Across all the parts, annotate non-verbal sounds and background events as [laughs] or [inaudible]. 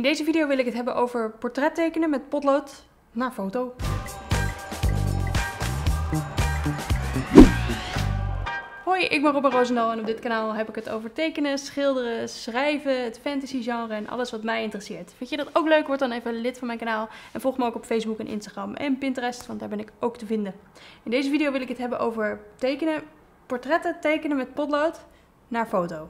In deze video wil ik het hebben over portrettekenen met potlood naar foto. Hoi, ik ben Robin Roosendaal en op dit kanaal heb ik het over tekenen, schilderen, schrijven, het fantasy genre en alles wat mij interesseert. Vind je dat ook leuk? Word dan even lid van mijn kanaal en volg me ook op Facebook en Instagram en Pinterest, want daar ben ik ook te vinden. In deze video wil ik het hebben over tekenen, portretten tekenen met potlood naar foto.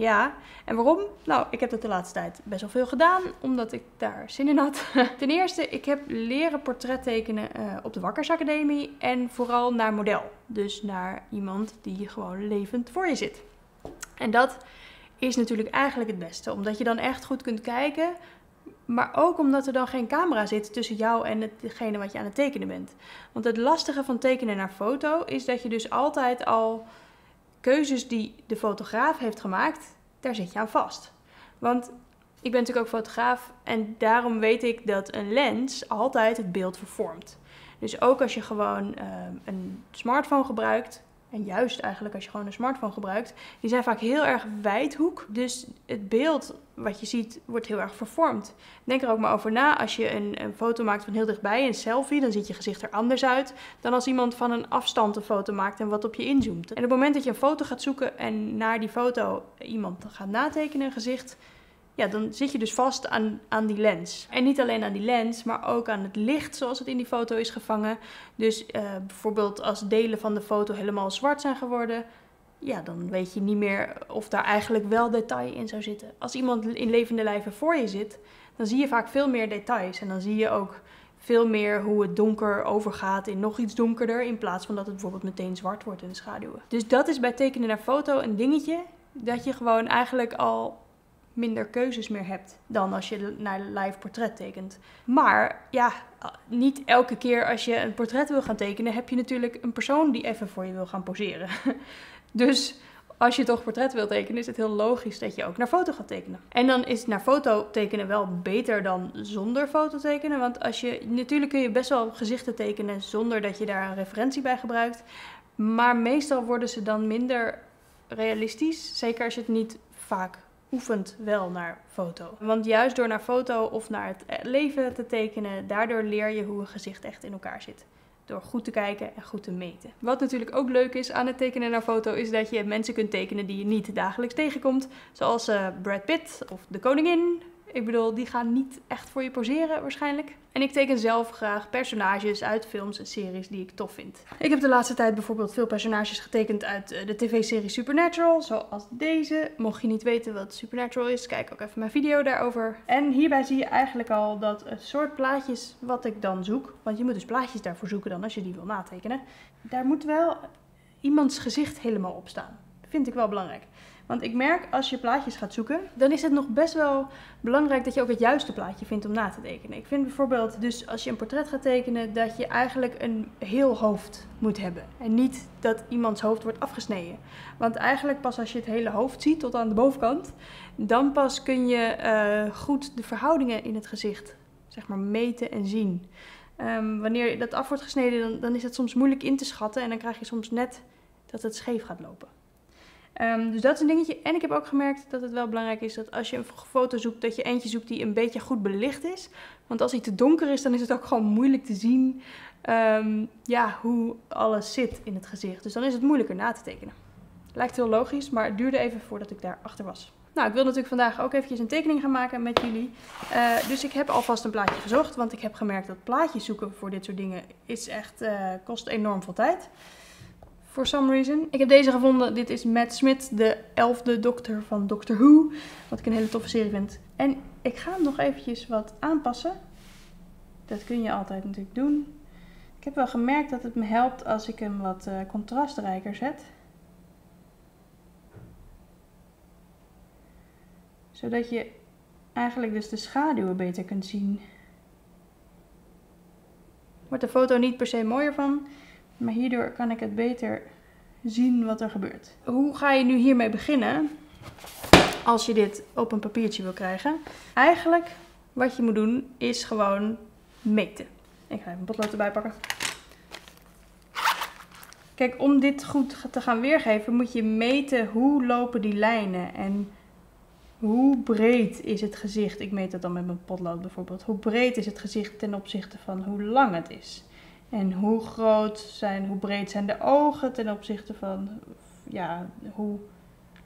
Ja, en waarom? Nou, ik heb dat de laatste tijd best wel veel gedaan, omdat ik daar zin in had. [laughs] Ten eerste, ik heb leren portrettekenen uh, op de Wakkersacademie en vooral naar model. Dus naar iemand die gewoon levend voor je zit. En dat is natuurlijk eigenlijk het beste, omdat je dan echt goed kunt kijken, maar ook omdat er dan geen camera zit tussen jou en hetgene wat je aan het tekenen bent. Want het lastige van tekenen naar foto is dat je dus altijd al keuzes die de fotograaf heeft gemaakt, daar zit je aan vast. Want ik ben natuurlijk ook fotograaf en daarom weet ik dat een lens altijd het beeld vervormt. Dus ook als je gewoon uh, een smartphone gebruikt, en juist eigenlijk als je gewoon een smartphone gebruikt, die zijn vaak heel erg wijdhoek. Dus het beeld wat je ziet wordt heel erg vervormd. Denk er ook maar over na. Als je een, een, foto maakt van heel dichtbij, een selfie, dan ziet je gezicht er anders uit dan als iemand van een afstand een foto maakt en wat op je inzoomt. En op het moment dat je een foto gaat zoeken en naar die foto iemand gaat natekenen, een gezicht, ja, dan zit je dus vast aan, aan die lens. En niet alleen aan die lens, maar ook aan het licht zoals het in die foto is gevangen. Dus uh, bijvoorbeeld als delen van de foto helemaal zwart zijn geworden, ja, dan weet je niet meer of daar eigenlijk wel detail in zou zitten. Als iemand in levende lijven voor je zit, dan zie je vaak veel meer details. En dan zie je ook veel meer hoe het donker overgaat in nog iets donkerder, in plaats van dat het bijvoorbeeld meteen zwart wordt in de schaduwen. Dus dat is bij tekenen naar foto een dingetje, dat je gewoon eigenlijk al minder keuzes meer hebt dan als je naar live portret tekent. Maar ja, niet elke keer als je een portret wil gaan tekenen, heb je natuurlijk een persoon die even voor je wil gaan poseren. [laughs] dus als je toch portret wil tekenen, is het heel logisch dat je ook naar foto gaat tekenen. En dan is naar foto tekenen wel beter dan zonder foto tekenen. Want als je, natuurlijk kun je best wel gezichten tekenen zonder dat je daar een referentie bij gebruikt. Maar meestal worden ze dan minder realistisch. Zeker als je het niet vaak oefent wel naar foto. Want juist door naar foto of naar het leven te tekenen, daardoor leer je hoe een gezicht echt in elkaar zit. Door goed te kijken en goed te meten. Wat natuurlijk ook leuk is aan het tekenen naar foto, is dat je mensen kunt tekenen die je niet dagelijks tegenkomt. Zoals uh, Brad Pitt of de koningin ik bedoel, die gaan niet echt voor je poseren waarschijnlijk. En ik teken zelf graag personages uit films en series die ik tof vind. Ik heb de laatste tijd bijvoorbeeld veel personages getekend uit eh, de tv-serie Supernatural, zoals deze. Mocht je niet weten wat Supernatural is, kijk ook even mijn video daarover. En hierbij zie je eigenlijk al dat het soort plaatjes wat ik dan zoek, want je moet dus plaatjes daarvoor zoeken dan als je die wil natekenen. Daar moet wel iemands gezicht helemaal op staan. Vind ik wel belangrijk. Want ik merk als je plaatjes gaat zoeken, dan is het nog best wel belangrijk dat je ook het juiste plaatje vindt om na te tekenen. Ik vind bijvoorbeeld, dus als je een portret gaat tekenen, dat je eigenlijk een heel hoofd moet hebben. En niet dat iemands hoofd wordt afgesneden. Want eigenlijk pas als je het hele hoofd ziet tot aan de bovenkant, dan pas kun je uh, goed de verhoudingen in het gezicht zeg maar, meten en zien. Um, wanneer dat af wordt gesneden, dan, dan is het soms moeilijk in te schatten en dan krijg je soms net dat het scheef gaat lopen. Um, dus dat is een dingetje. En ik heb ook gemerkt dat het wel belangrijk is dat als je een foto zoekt, dat je eentje zoekt die een beetje goed belicht is. Want als hij te donker is, dan is het ook gewoon moeilijk te zien um, ja, hoe alles zit in het gezicht. Dus dan is het moeilijker na te tekenen. Lijkt heel logisch, maar het duurde even voordat ik daarachter was. Nou, ik wil natuurlijk vandaag ook eventjes een tekening gaan maken met jullie. Uh, dus ik heb alvast een plaatje gezocht, want ik heb gemerkt dat plaatjes zoeken voor dit soort dingen is echt, uh, kost enorm veel tijd for some reason. Ik heb deze gevonden. Dit is Matt Smith, de elfde dokter van Doctor Who. Wat ik een hele toffe serie vind. En ik ga hem nog eventjes wat aanpassen. Dat kun je altijd natuurlijk doen. Ik heb wel gemerkt dat het me helpt als ik hem wat uh, contrastrijker zet. Zodat je eigenlijk dus de schaduwen beter kunt zien. Wordt de foto niet per se mooier van. Maar hierdoor kan ik het beter zien wat er gebeurt. Hoe ga je nu hiermee beginnen? Als je dit op een papiertje wil krijgen. Eigenlijk wat je moet doen is gewoon meten. Ik ga even potlood erbij pakken. Kijk, om dit goed te gaan weergeven moet je meten hoe lopen die lijnen. En hoe breed is het gezicht? Ik meet dat dan met mijn potlood bijvoorbeeld. Hoe breed is het gezicht ten opzichte van hoe lang het is? En hoe groot zijn, hoe breed zijn de ogen ten opzichte van ja, hoe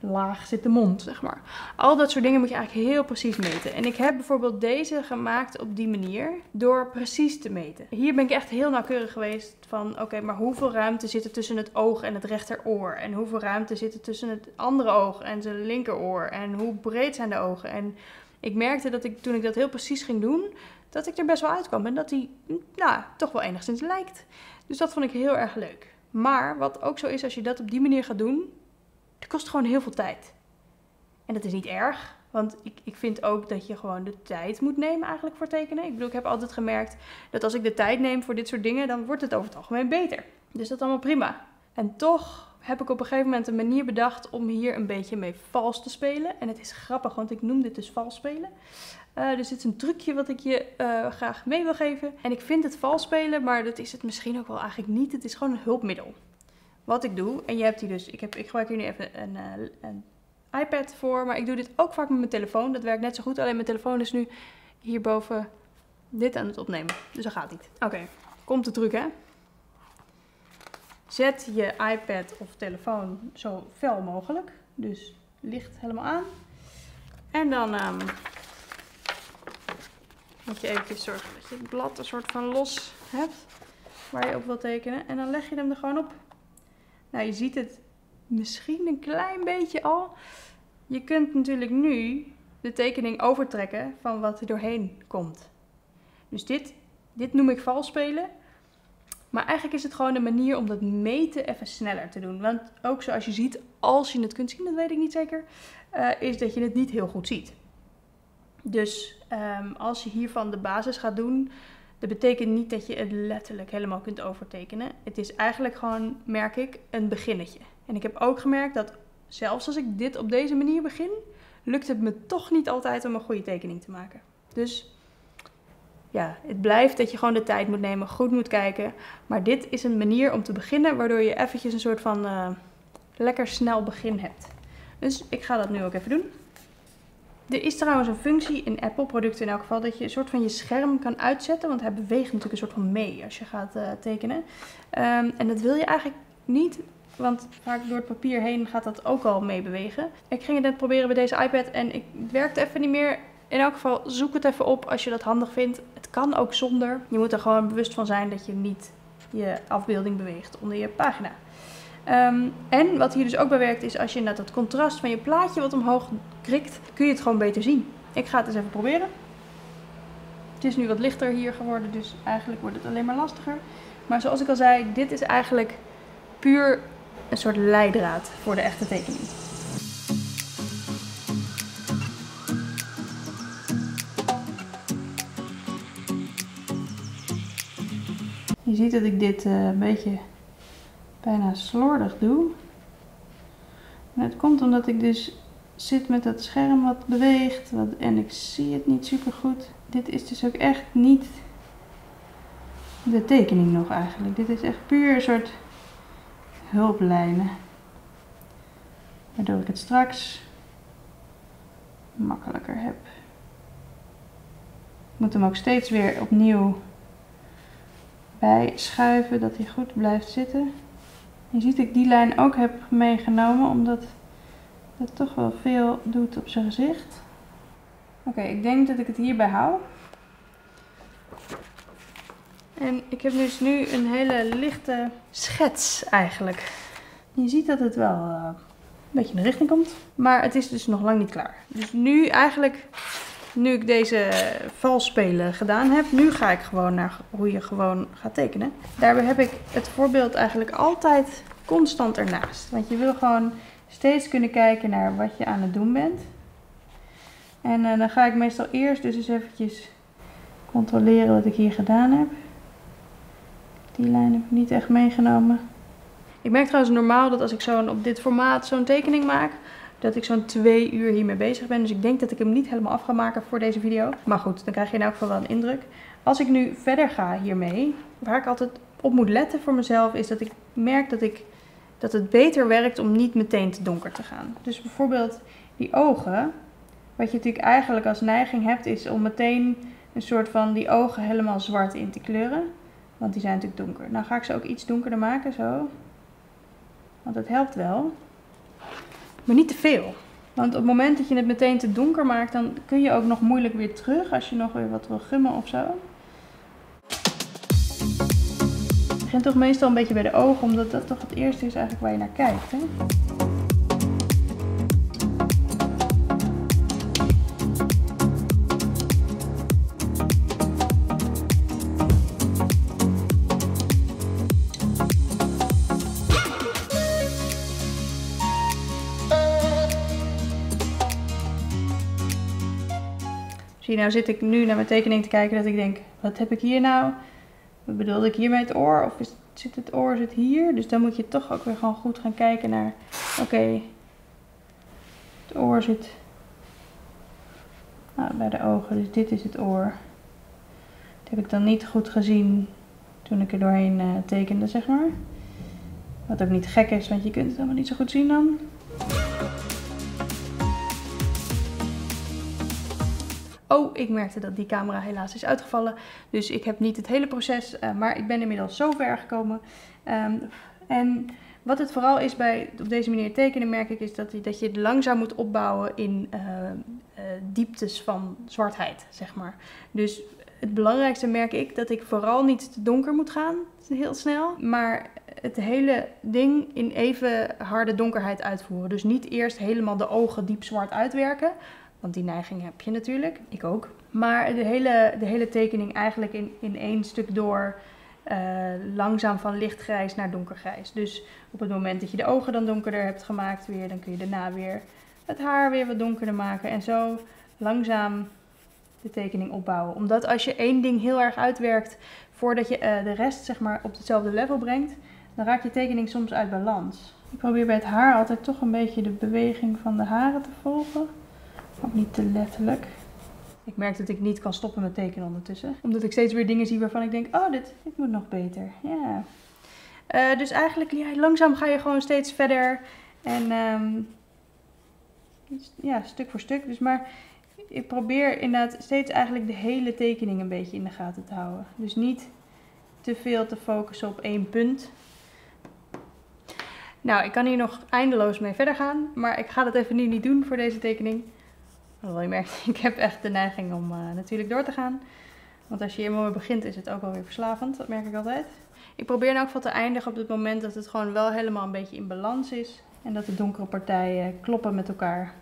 laag zit de mond, zeg maar. Al dat soort dingen moet je eigenlijk heel precies meten. En ik heb bijvoorbeeld deze gemaakt op die manier door precies te meten. Hier ben ik echt heel nauwkeurig geweest van, oké, maar hoeveel ruimte zit er tussen het oog en het rechteroor? En hoeveel ruimte zit er tussen het andere oog en zijn linkeroor? En hoe breed zijn de ogen? En ik merkte dat ik, toen ik dat heel precies ging doen, dat ik er best wel uitkwam. En dat die, nou, toch wel enigszins lijkt. Dus dat vond ik heel erg leuk. Maar wat ook zo is als je dat op die manier gaat doen, het kost gewoon heel veel tijd. En dat is niet erg, want ik, ik vind ook dat je gewoon de tijd moet nemen eigenlijk voor tekenen. Ik bedoel, ik heb altijd gemerkt dat als ik de tijd neem voor dit soort dingen, dan wordt het over het algemeen beter. Dus dat is allemaal prima. En toch heb ik op een gegeven moment een manier bedacht om hier een beetje mee vals te spelen. En het is grappig, want ik noem dit dus vals spelen. Uh, dus dit is een trucje wat ik je uh, graag mee wil geven. En ik vind het vals spelen, maar dat is het misschien ook wel eigenlijk niet. Het is gewoon een hulpmiddel wat ik doe, en je hebt die dus, ik, heb, ik gebruik hier nu even een, uh, een iPad voor, maar ik doe dit ook vaak met mijn telefoon. Dat werkt net zo goed, alleen mijn telefoon is nu hierboven dit aan het opnemen. Dus dat gaat niet. Oké, komt de truc hè. Zet je iPad of telefoon zo fel mogelijk. Dus licht helemaal aan. En dan um, moet je even zorgen dat je het blad een soort van los hebt. Waar je op wil tekenen. En dan leg je hem er gewoon op. Nou, je ziet het misschien een klein beetje al. Je kunt natuurlijk nu de tekening overtrekken van wat er doorheen komt. Dus dit, dit noem ik vals spelen. Maar eigenlijk is het gewoon een manier om dat meten even sneller te doen. Want ook zoals je ziet, als je het kunt zien, dat weet ik niet zeker, uh, is dat je het niet heel goed ziet. Dus um, als je hiervan de basis gaat doen, dat betekent niet dat je het letterlijk helemaal kunt overtekenen. Het is eigenlijk gewoon, merk ik, een beginnetje. En ik heb ook gemerkt dat zelfs als ik dit op deze manier begin, lukt het me toch niet altijd om een goede tekening te maken. Dus ja, het blijft dat je gewoon de tijd moet nemen, goed moet kijken. Maar dit is een manier om te beginnen, waardoor je eventjes een soort van uh, lekker snel begin hebt. Dus ik ga dat nu ook even doen. Er is trouwens een functie in Apple producten in elk geval dat je een soort van je scherm kan uitzetten. Want hij beweegt natuurlijk een soort van mee als je gaat uh, tekenen. Um, en dat wil je eigenlijk niet, want vaak door het papier heen gaat dat ook al mee bewegen. Ik ging het net proberen bij deze iPad en ik, het werkte even niet meer. In elk geval zoek het even op als je dat handig vindt. Kan ook zonder. Je moet er gewoon bewust van zijn dat je niet je afbeelding beweegt onder je pagina. Um, en wat hier dus ook bij werkt is als je net het contrast van je plaatje wat omhoog krikt, kun je het gewoon beter zien. Ik ga het eens even proberen. Het is nu wat lichter hier geworden, dus eigenlijk wordt het alleen maar lastiger. Maar zoals ik al zei, dit is eigenlijk puur een soort leidraad voor de echte tekening. Je ziet dat ik dit uh, een beetje bijna slordig doe. En het komt omdat ik dus zit met dat scherm wat beweegt wat, en ik zie het niet super goed. Dit is dus ook echt niet de tekening nog eigenlijk. Dit is echt puur een soort hulplijnen. Waardoor ik het straks makkelijker heb. Ik moet hem ook steeds weer opnieuw bijschuiven dat hij goed blijft zitten. Je ziet dat ik die lijn ook heb meegenomen, omdat het toch wel veel doet op zijn gezicht. Oké, ik denk dat ik het hierbij hou. En ik heb dus nu een hele lichte schets eigenlijk. Je ziet dat het wel uh, een beetje in de richting komt. Maar het is dus nog lang niet klaar. Dus nu eigenlijk, nu ik deze valspelen gedaan heb, nu ga ik gewoon naar hoe je gewoon gaat tekenen. Daarbij heb ik het voorbeeld eigenlijk altijd constant ernaast. Want je wil gewoon steeds kunnen kijken naar wat je aan het doen bent. En uh, dan ga ik meestal eerst dus eens eventjes controleren wat ik hier gedaan heb. Die lijn heb ik niet echt meegenomen. Ik merk trouwens normaal dat als ik zo op dit formaat zo'n tekening maak, dat ik zo'n twee uur hiermee bezig ben. Dus ik denk dat ik hem niet helemaal af ga maken voor deze video. Maar goed, dan krijg je in elk geval wel een indruk. Als ik nu verder ga hiermee, waar ik altijd op moet letten voor mezelf, is dat ik merk dat ik dat het beter werkt om niet meteen te donker te gaan. Dus bijvoorbeeld die ogen, wat je natuurlijk eigenlijk als neiging hebt, is om meteen een soort van die ogen helemaal zwart in te kleuren. Want die zijn natuurlijk donker. Nou ga ik ze ook iets donkerder maken, zo. Want dat helpt wel. Maar niet te veel. Want op het moment dat je het meteen te donker maakt, dan kun je ook nog moeilijk weer terug als je nog weer wat wil gummen of zo. Het begint toch meestal een beetje bij de ogen, omdat dat toch het eerste is eigenlijk waar je naar kijkt. Hè? Zie, nou zit ik nu naar mijn tekening te kijken dat ik denk, wat heb ik hier nou? Wat bedoelde ik hiermee het oor? Of zit het oor zit hier? Dus dan moet je toch ook weer gewoon goed gaan kijken naar, oké, het oor zit nou, bij de ogen, dus dit is het oor. Dat heb ik dan niet goed gezien toen ik er doorheen uh, tekende, zeg maar. Wat ook niet gek is, want je kunt het helemaal niet zo goed zien dan. Oh, ik merkte dat die camera helaas is uitgevallen. Dus ik heb niet het hele proces, uh, maar ik ben inmiddels zo ver gekomen. Um, en wat het vooral is bij op deze manier tekenen, merk ik, is dat, dat je het langzaam moet opbouwen in uh, uh, dieptes van zwartheid, zeg maar. Dus het belangrijkste merk ik dat ik vooral niet te donker moet gaan, heel snel, maar het hele ding in even harde donkerheid uitvoeren. Dus niet eerst helemaal de ogen diep zwart uitwerken, want die neiging heb je natuurlijk. Ik ook. Maar de hele, de hele tekening eigenlijk in, in één stuk door. Uh, langzaam van lichtgrijs naar donkergrijs. Dus op het moment dat je de ogen dan donkerder hebt gemaakt weer, dan kun je daarna weer het haar weer wat donkerder maken. En zo langzaam de tekening opbouwen. Omdat als je één ding heel erg uitwerkt voordat je uh, de rest zeg maar op hetzelfde level brengt, dan raakt je tekening soms uit balans. Ik probeer bij het haar altijd toch een beetje de beweging van de haren te volgen. Ook niet te letterlijk. Ik merk dat ik niet kan stoppen met tekenen ondertussen. Omdat ik steeds weer dingen zie waarvan ik denk, oh, dit, dit moet nog beter. Ja. Uh, dus eigenlijk, ja, langzaam ga je gewoon steeds verder. En um, ja, stuk voor stuk. Dus maar ik probeer inderdaad steeds eigenlijk de hele tekening een beetje in de gaten te houden. Dus niet te veel te focussen op één punt. Nou, ik kan hier nog eindeloos mee verder gaan. Maar ik ga dat even nu niet doen voor deze tekening. Je merkt, [laughs] ik heb echt de neiging om uh, natuurlijk door te gaan. Want als je mooi begint is het ook wel weer verslavend, dat merk ik altijd. Ik probeer in elk geval te eindigen op het moment dat het gewoon wel helemaal een beetje in balans is. En dat de donkere partijen kloppen met elkaar.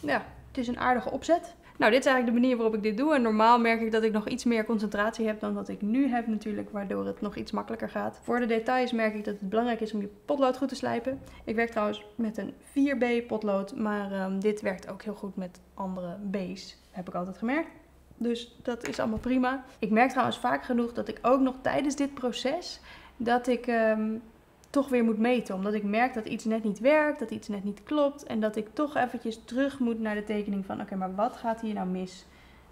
Ja, het is een aardige opzet. Nou, dit is eigenlijk de manier waarop ik dit doe. En normaal merk ik dat ik nog iets meer concentratie heb dan dat ik nu heb natuurlijk, waardoor het nog iets makkelijker gaat. Voor de details merk ik dat het belangrijk is om je potlood goed te slijpen. Ik werk trouwens met een 4B potlood, maar um, dit werkt ook heel goed met andere B's, heb ik altijd gemerkt. Dus dat is allemaal prima. Ik merk trouwens vaak genoeg dat ik ook nog tijdens dit proces, dat ik um, toch weer moet meten. Omdat ik merk dat iets net niet werkt, dat iets net niet klopt. En dat ik toch eventjes terug moet naar de tekening van... oké, maar wat gaat hier nou mis?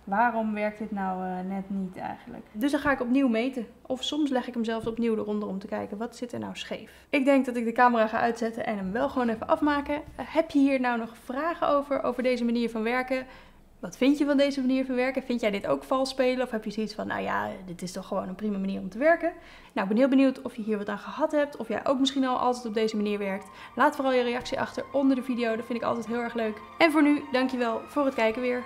Waarom werkt dit nou uh, net niet eigenlijk? Dus dan ga ik opnieuw meten. Of soms leg ik hem zelfs opnieuw eronder om te kijken wat zit er nou scheef. Ik denk dat ik de camera ga uitzetten en hem wel gewoon even afmaken. Heb je hier nou nog vragen over, over deze manier van werken? Wat vind je van deze manier van werken? Vind jij dit ook vals spelen? Of heb je zoiets van, nou ja, dit is toch gewoon een prima manier om te werken? Nou, ik ben heel benieuwd of je hier wat aan gehad hebt. Of jij ook misschien al altijd op deze manier werkt. Laat vooral je reactie achter onder de video. Dat vind ik altijd heel erg leuk. En voor nu, dankjewel voor het kijken weer.